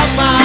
out my